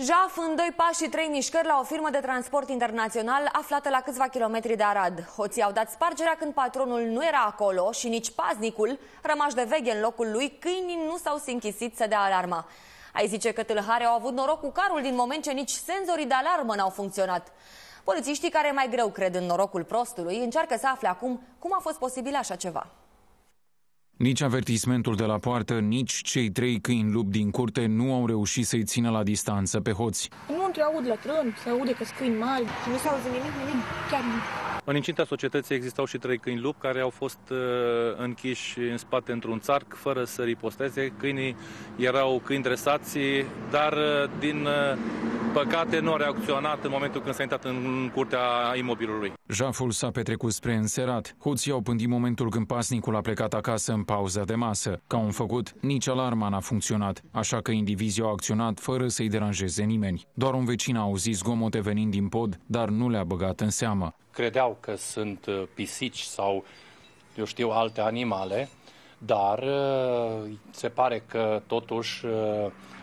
Jaf în doi pași și trei mișcări la o firmă de transport internațional aflată la câțiva kilometri de Arad. Hoții au dat spargerea când patronul nu era acolo și nici paznicul, rămași de veche în locul lui, câinii nu s-au sinchisit să dea alarma. Ai zice că tâlhare au avut noroc cu carul din moment ce nici senzorii de alarmă n-au funcționat. Polițiștii care mai greu cred în norocul prostului încearcă să afle acum cum a fost posibil așa ceva. Nici avertismentul de la poartă, nici cei trei câini lupi din curte nu au reușit să-i țină la distanță pe hoți. Nu între aud la trân, se aude că câini mari și nu se aude nimic, nimic, chiar nimic. În incinta societății existau și trei câini lupi care au fost uh, închiși în spate într-un țarc fără să riposteze. Câinii erau câini dresați, dar uh, din uh, păcate nu a reacționat în momentul când s-a intrat în curtea imobilului. Jaful s-a petrecut spre înserat. Hoții au pândit momentul când pasnicul a plecat acasă în pauza de masă. Ca un făcut, nici alarma n-a funcționat, așa că indivizii au acționat fără să-i deranjeze nimeni. Doar un vecin a auzit zgomote venind din pod, dar nu le-a băgat în seamă. Credeau că sunt uh, pisici sau, eu știu, alte animale, dar uh, se pare că totuși uh,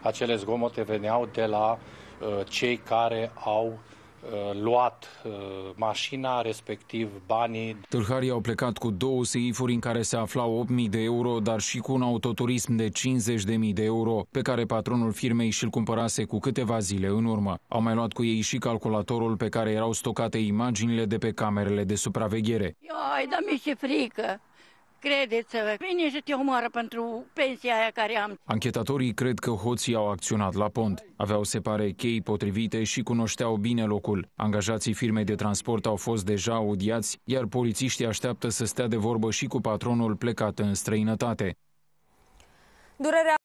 acele zgomote veneau de la cei care au Uh, luat uh, mașina, respectiv banii. Tâlharii au plecat cu două seifuri în care se aflau 8.000 de euro, dar și cu un autoturism de 50.000 de euro, pe care patronul firmei și-l cumpărase cu câteva zile în urmă. Au mai luat cu ei și calculatorul pe care erau stocate imaginile de pe camerele de supraveghere. Ai, dar mi-e frică credeți-vă, vine și te omoară pentru pensia aia care am. Anchetatorii cred că hoții au acționat la pont. Aveau, se pare, chei potrivite și cunoșteau bine locul. Angajații firmei de transport au fost deja audiați, iar polițiștii așteaptă să stea de vorbă și cu patronul plecat în străinătate. Durerea